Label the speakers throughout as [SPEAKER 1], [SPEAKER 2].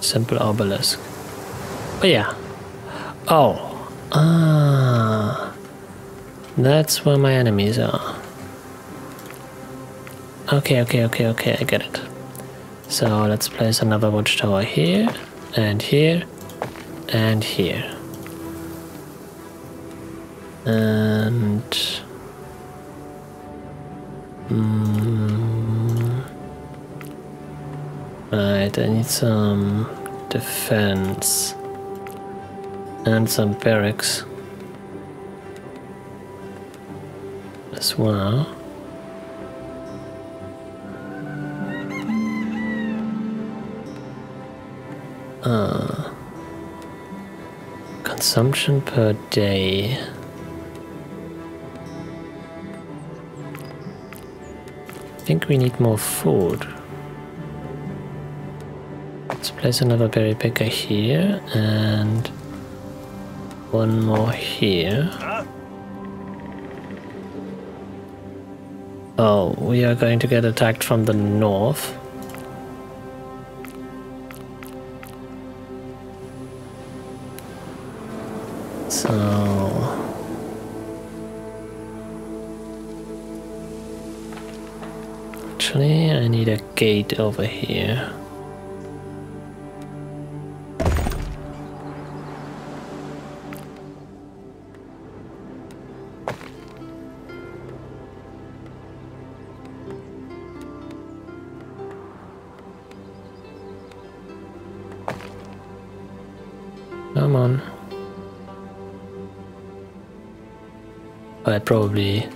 [SPEAKER 1] Simple obelisk. Oh yeah. Oh. Ah. That's where my enemies are. Okay, okay, okay, okay, I get it. So let's place another watchtower here, and here, and here. And... Mm, right, I need some defense and some barracks as well. Uh, consumption per day. I think we need more food. Place another berry picker here and one more here. Oh, we are going to get attacked from the north. So... Actually, I need a gate over here. Probably...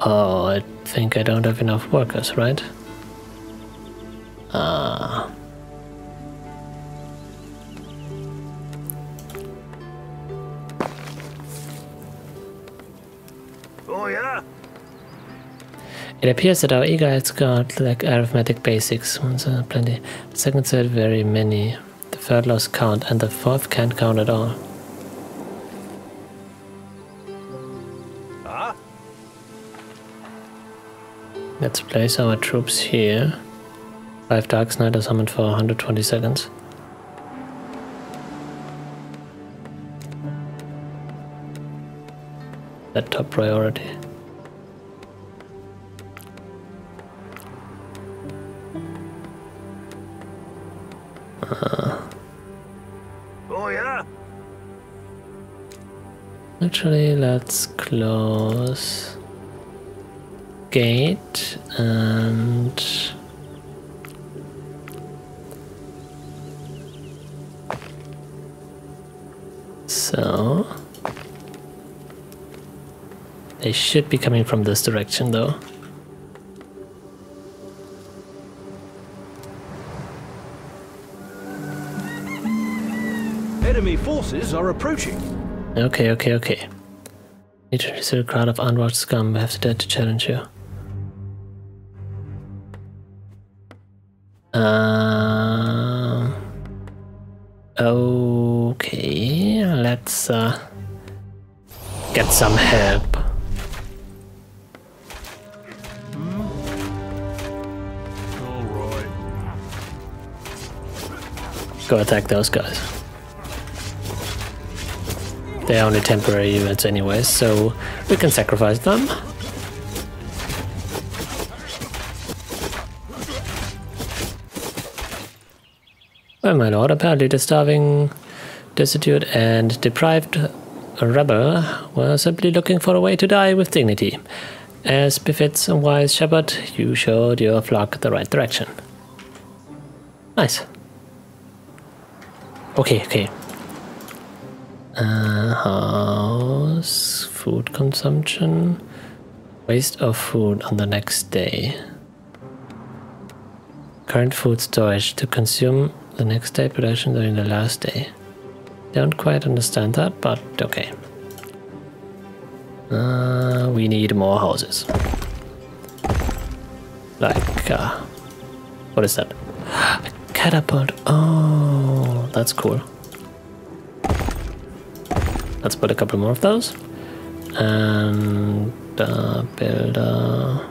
[SPEAKER 1] Oh, I think I don't have enough workers, right? Ah.
[SPEAKER 2] Oh, yeah?
[SPEAKER 1] It appears that our e-guides got like arithmetic basics. One's uh, plenty. The second said very many. The third lost count, and the fourth can't count at all. Let's place our troops here. Five Dark are summoned for 120 seconds. That top priority. Uh.
[SPEAKER 2] Oh, yeah?
[SPEAKER 1] Actually, let's close gate and so they should be coming from this direction though.
[SPEAKER 2] Enemy forces are approaching.
[SPEAKER 1] Okay, okay, okay. Need to a crowd of unwatched scum. We have to dare to challenge you. Um. Okay, let's uh, get some help. Go attack those guys. They're only temporary units anyways, so we can sacrifice them. My lord, apparently the starving, destitute, and deprived rebel were simply looking for a way to die with dignity. As befits a wise shepherd, you showed your flock the right direction. Nice. Okay, okay. Uh, house, food consumption, waste of food on the next day. Current food storage to consume the next day production during the last day. Don't quite understand that, but okay. Uh, we need more houses. Like, uh, what is that? A catapult. Oh, that's cool. Let's put a couple more of those. And uh, build a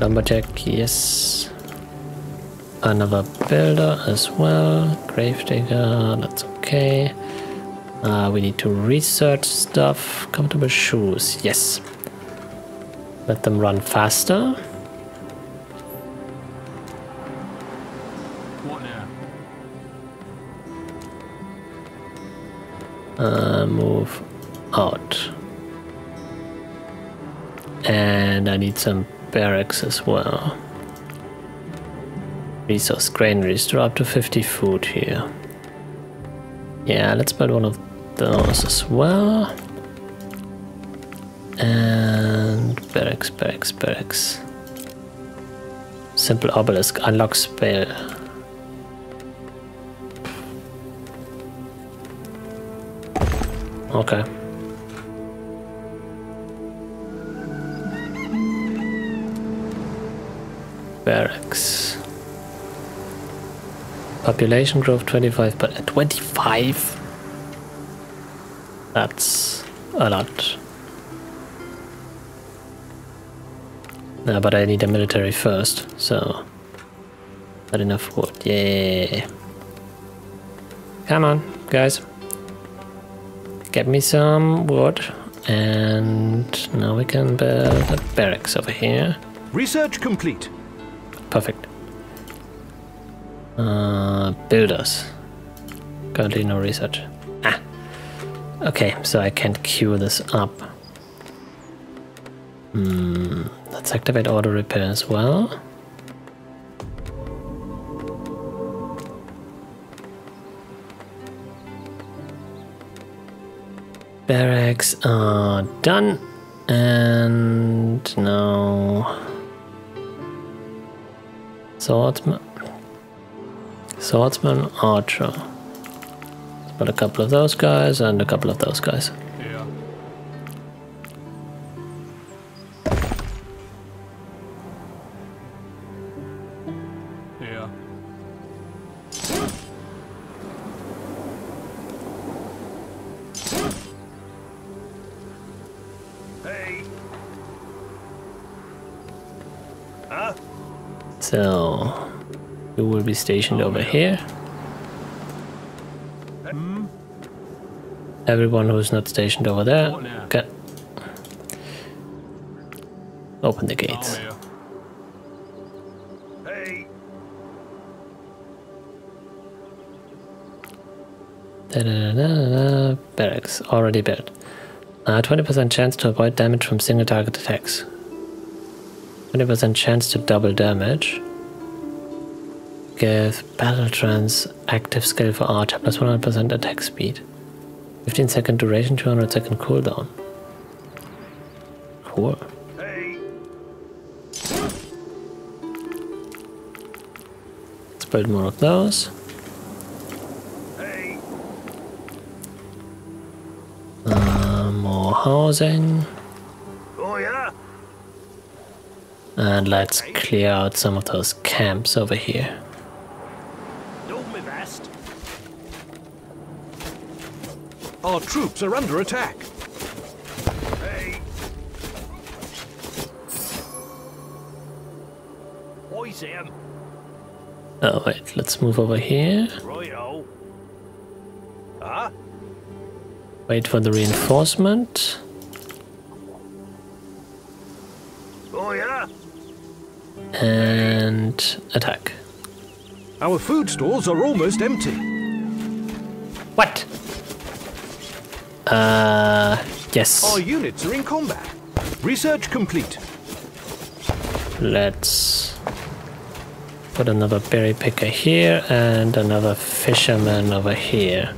[SPEAKER 1] lumberjack. Yes. Another builder as well. Gravedigger, that's okay. Uh, we need to research stuff. Comfortable shoes, yes. Let them run faster. Uh, move out. And I need some barracks as well. Resource granaries, draw up to 50 food here. Yeah, let's build one of those as well. And barracks, barracks, barracks. Simple obelisk, unlock spell. Okay. Barracks. Population growth 25, but 25? That's a lot. No, but I need a military first, so... Not enough wood, yeah. Come on, guys. Get me some wood, and now we can build a barracks over here.
[SPEAKER 2] Research complete.
[SPEAKER 1] Perfect. Uh, builders. Currently no research. Ah. Okay, so I can't queue this up. Hmm. Let's activate auto repair as well. Barracks are done. And now Swordsman. Swordsman, Archer. But a couple of those guys and a couple of those guys. Stationed over here. Everyone who's not stationed over there, can open the gates.
[SPEAKER 2] here.
[SPEAKER 1] Da-da-da-da-da. Barracks already built. Uh, 20% chance to avoid damage from single target attacks. 20% chance to double damage. Give battle trance active skill for archer plus 100% attack speed. 15 second duration, 200 second cooldown. Cool.
[SPEAKER 2] Hey.
[SPEAKER 1] Let's build more of those. Uh, more housing.
[SPEAKER 2] Oh yeah.
[SPEAKER 1] And let's clear out some of those camps over here.
[SPEAKER 2] Don't me best. Our troops are under attack. Hey. Boys him.
[SPEAKER 1] Oh wait, let's move over here.
[SPEAKER 2] Royo. Huh?
[SPEAKER 1] Wait for the reinforcement.
[SPEAKER 2] Oh yeah.
[SPEAKER 1] And attack.
[SPEAKER 2] Our food stores are almost empty.
[SPEAKER 1] What? Uh, yes.
[SPEAKER 2] Our units are in combat. Research complete.
[SPEAKER 1] Let's put another berry picker here and another fisherman over here.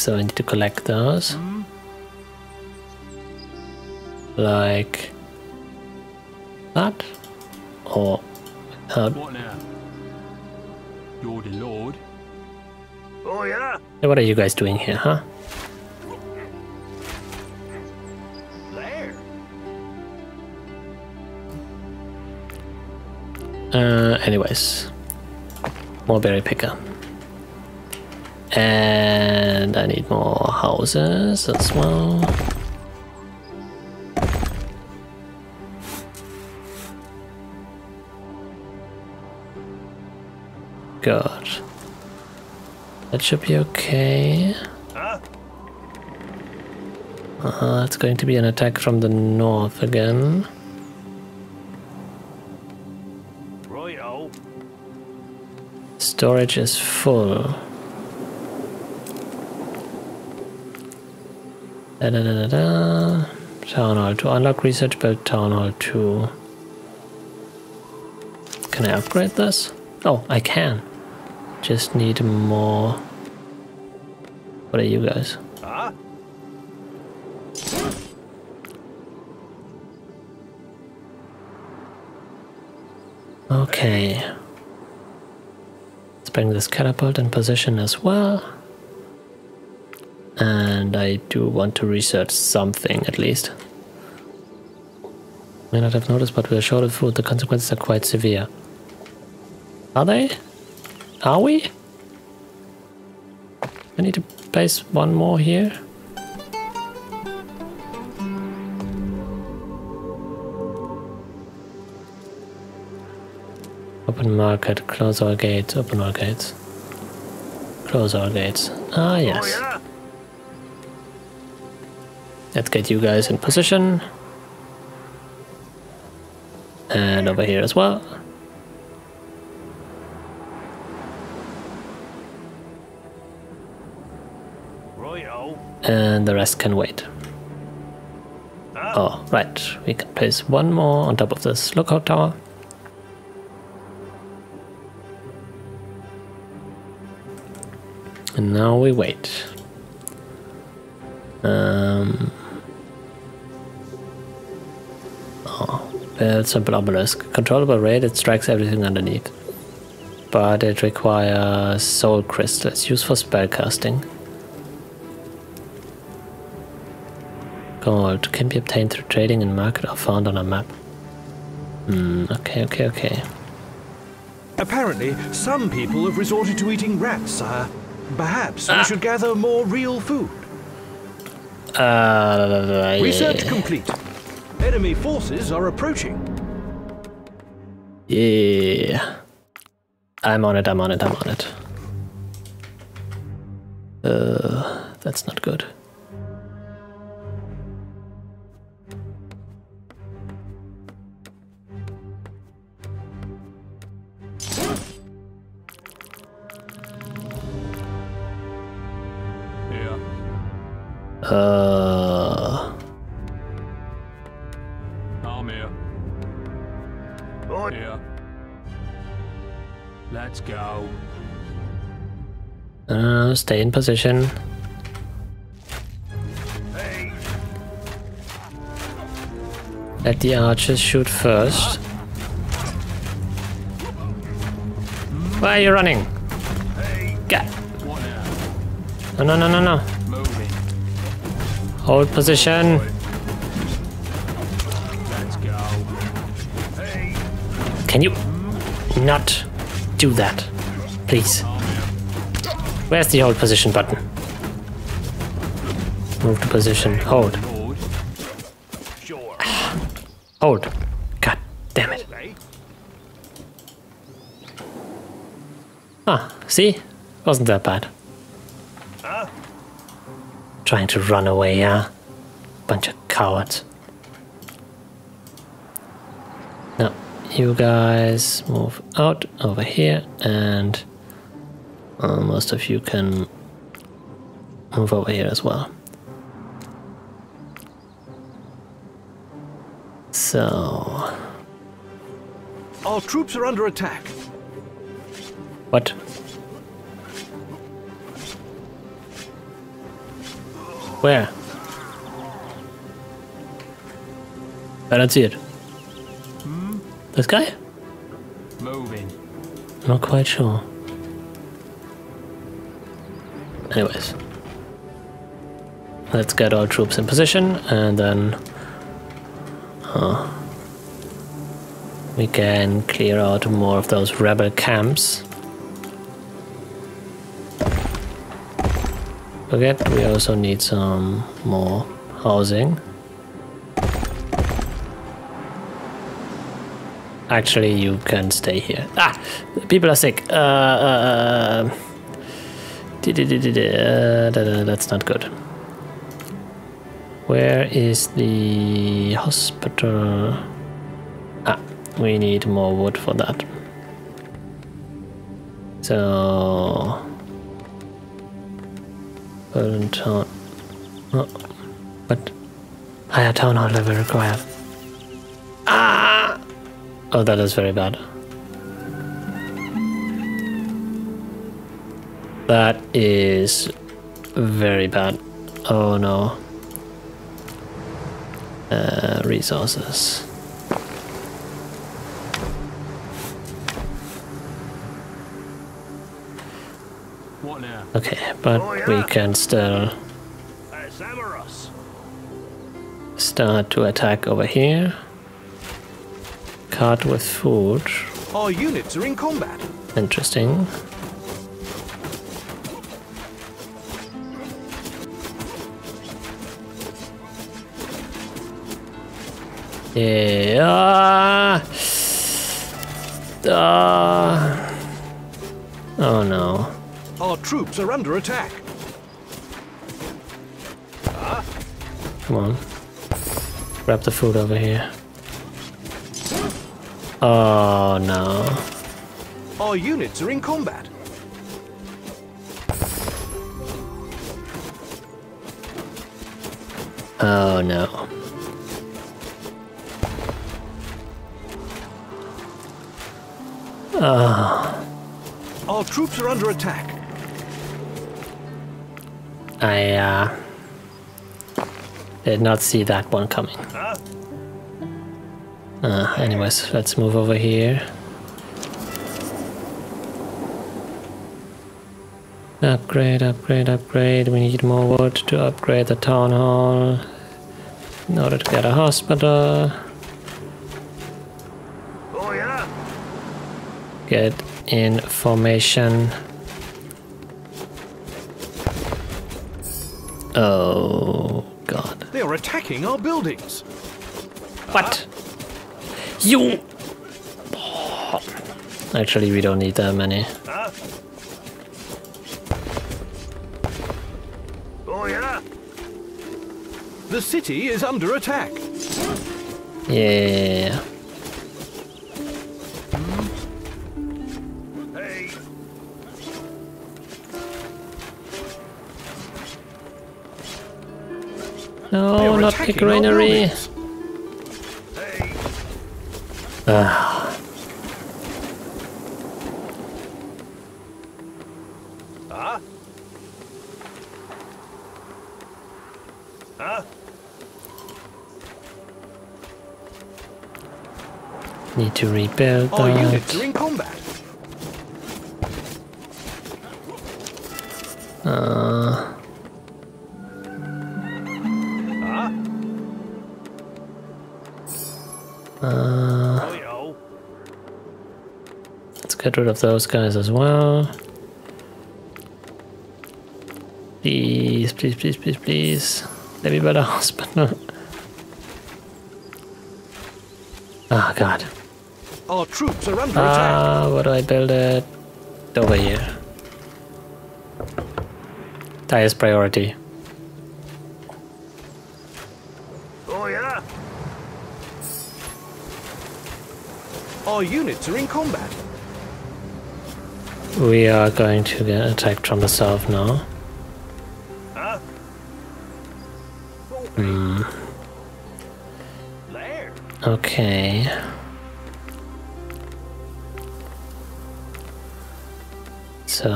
[SPEAKER 1] So I need to collect those. Like that? Or without?
[SPEAKER 3] What now? You're the Lord.
[SPEAKER 2] Oh yeah.
[SPEAKER 1] Hey, What are you guys doing here, huh?
[SPEAKER 2] There.
[SPEAKER 1] Uh, anyways, more berry picker. And I need more houses as well. Good. That should be okay. Uh, it's going to be an attack from the north again. Storage is full. Da da da da da. Town Hall to unlock research build Town Hall 2. Can I upgrade this? Oh, I can. Just need more. What are you guys? Okay. Let's bring this catapult in position as well. I do want to research something at least. May not have noticed, but we're short of food. The consequences are quite severe. Are they? Are we? I need to place one more here. Open market, close all gates, open all gates. Close all gates. Ah, yes. Let's get you guys in position. And over here as well. And the rest can wait. Oh, right. We can place one more on top of this lookout tower. And now we wait. Um. Build simple obelisk. Controllable raid, it strikes everything underneath. But it requires soul crystals, used for spellcasting. Gold can be obtained through trading in market or found on a map. Hmm, okay, okay, okay.
[SPEAKER 2] Apparently, some people have resorted to eating rats, sire. Perhaps we should gather more real food.
[SPEAKER 1] Uh,
[SPEAKER 2] Research complete. Enemy forces are approaching.
[SPEAKER 1] Yeah. I'm on it, I'm on it, I'm on it. Uh, that's not good.
[SPEAKER 2] Right.
[SPEAKER 3] Here. Let's go.
[SPEAKER 1] uh, stay in position.
[SPEAKER 2] Hey.
[SPEAKER 1] Let the archers shoot first. Why are you running? Get. No, no, no, no, no.
[SPEAKER 3] Moving.
[SPEAKER 1] Hold position. Can you not do that? Please. Where's the hold position button? Move to position. Hold. Hold. God damn it. Ah, see? Wasn't that bad. Trying to run away, yeah? Bunch of cowards. Now, you guys move out over here, and uh, most of you can move over here as well. So,
[SPEAKER 2] Our troops are under attack.
[SPEAKER 1] what? Where? I don't see it. This guy?
[SPEAKER 3] Moving.
[SPEAKER 1] Not quite sure. Anyways. Let's get our troops in position and then uh, we can clear out more of those rebel camps. Forget we also need some more housing. Actually, you can stay here. Ah, people are sick. Uh, that's not good. Where is the hospital? Ah, we need more wood for that. So, Berlin town. Oh, but higher town hall level required. Oh, that is very bad. That is very bad. Oh no. Uh, resources. Okay, but
[SPEAKER 2] Oh, yeah.
[SPEAKER 1] we can still start to attack over here. Cart with food.
[SPEAKER 2] Our units are in combat.
[SPEAKER 1] Interesting. Yeah. Ah. Oh no.
[SPEAKER 2] Our troops are under attack.
[SPEAKER 1] Come on. Grab the food over here. Oh no.
[SPEAKER 2] Our units are in combat.
[SPEAKER 1] Oh no. Oh.
[SPEAKER 2] Our troops are under attack.
[SPEAKER 1] I uh, did not see that one coming. Uh, anyways, let's move over here. Upgrade, upgrade, upgrade. We need more wood to upgrade the town hall in order to get a hospital.
[SPEAKER 2] Oh yeah.
[SPEAKER 1] Get in formation. Oh god.
[SPEAKER 2] They are attacking our buildings.
[SPEAKER 1] What? You. Actually, we don't need that many.
[SPEAKER 2] Oh yeah. The city is under attack.
[SPEAKER 1] Yeah. No, not
[SPEAKER 2] the
[SPEAKER 1] granary.
[SPEAKER 2] Huh? Huh?
[SPEAKER 1] need to rebuild
[SPEAKER 2] units are
[SPEAKER 1] that.
[SPEAKER 2] in combat.
[SPEAKER 1] Rid of those guys as well. Please, please, please, please, please. Let me build a hospital. Oh god.
[SPEAKER 2] Our troops are under attack.
[SPEAKER 1] Ah, what do I build it? Over here. Highest priority.
[SPEAKER 2] Oh, yeah. Our units are in combat.
[SPEAKER 1] We are going to get attacked from the south now. Hmm. Okay. So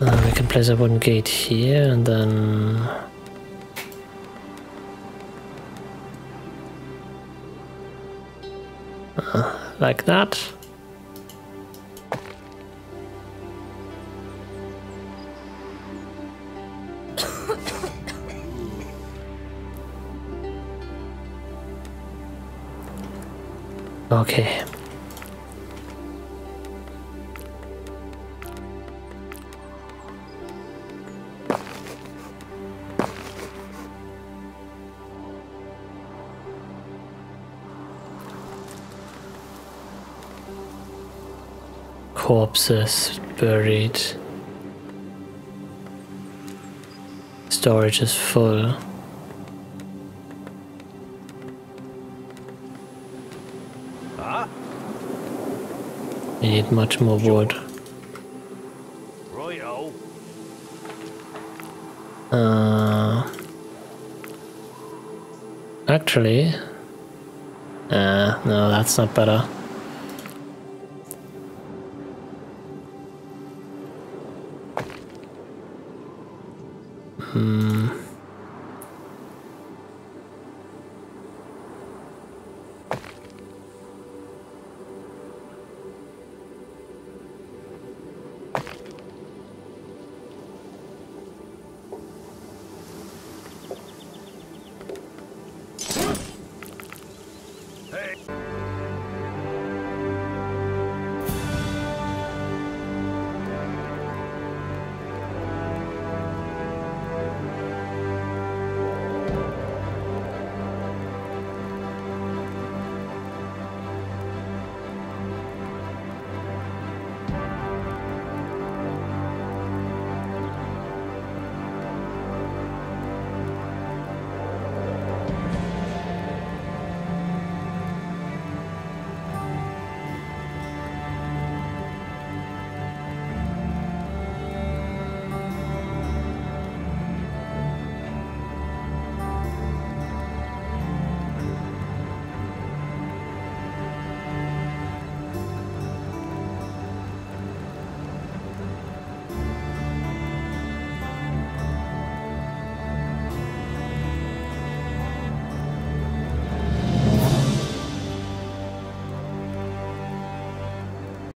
[SPEAKER 1] uh, we can place a wooden gate here and then uh, like that. okay. Corpses buried. Storage is full.
[SPEAKER 2] Ah,
[SPEAKER 1] We need much more wood. Uh, actually, uh, no, that's not better.